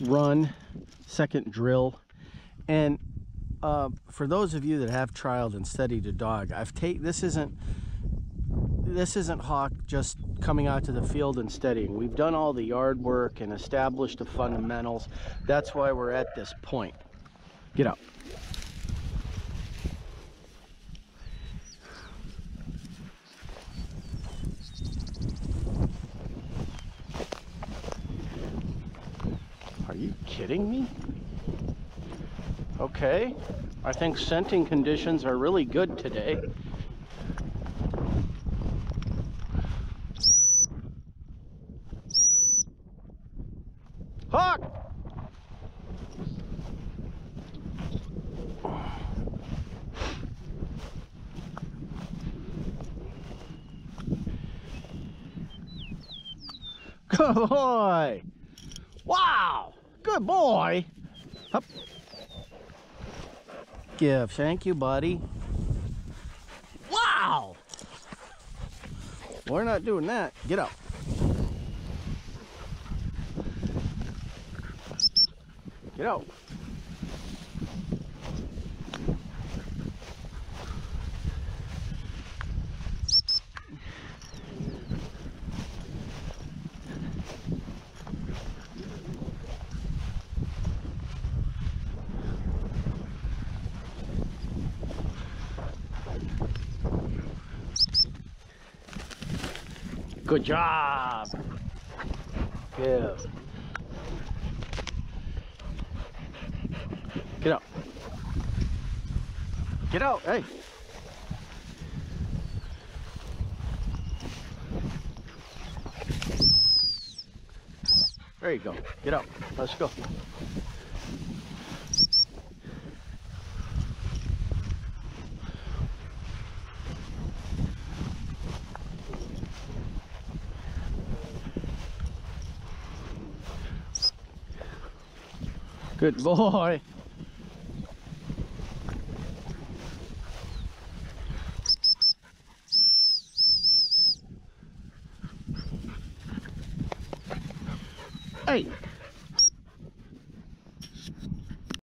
run, second drill. And uh, for those of you that have trialed and steadied a dog, I've take this isn't this isn't Hawk just coming out to the field and steadying. We've done all the yard work and established the fundamentals. That's why we're at this point. Get up. You kidding me? Okay, I think scenting conditions are really good today. Hawk! Good boy! Wow! Good boy! Up. Give. Thank you, buddy. Wow! We're not doing that. Get up. Get out. Good job. Give. Get out. Get out, hey. There you go. Get out. Let's go. Good boy. Hey,